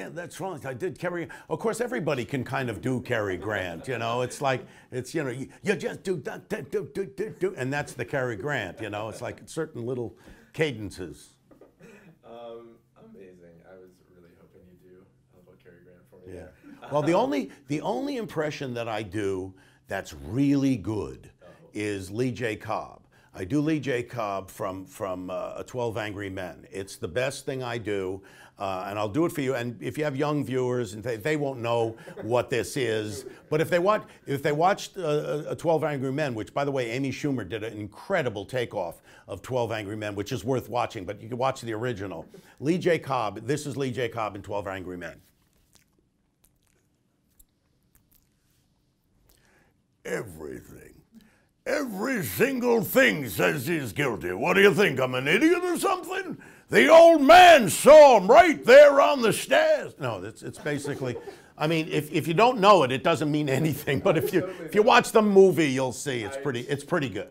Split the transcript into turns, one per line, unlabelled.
Yeah, that's wrong. I did Cary. Of course, everybody can kind of do Cary Grant. You know, it's like it's you know you, you just do that, do, do, do, do, do, and that's the Cary Grant. You know, it's like certain little cadences.
Um, amazing. I was really hoping you do a little Cary Grant for me.
Yeah. Well, the only the only impression that I do that's really good is Lee J. Cobb. I do Lee J. Cobb from from uh, 12 Angry Men. It's the best thing I do, uh, and I'll do it for you. And if you have young viewers, and they, they won't know what this is, but if they watch if they watched uh, 12 Angry Men, which by the way, Amy Schumer did an incredible takeoff of 12 Angry Men, which is worth watching. But you can watch the original. Lee J. Cobb. This is Lee J. Cobb in 12 Angry Men. everything. Every single thing says he's guilty. What do you think? I'm an idiot or something? The old man saw him right there on the stairs. No, it's, it's basically, I mean, if, if you don't know it, it doesn't mean anything. But if you if you watch the movie, you'll see it's pretty it's pretty good.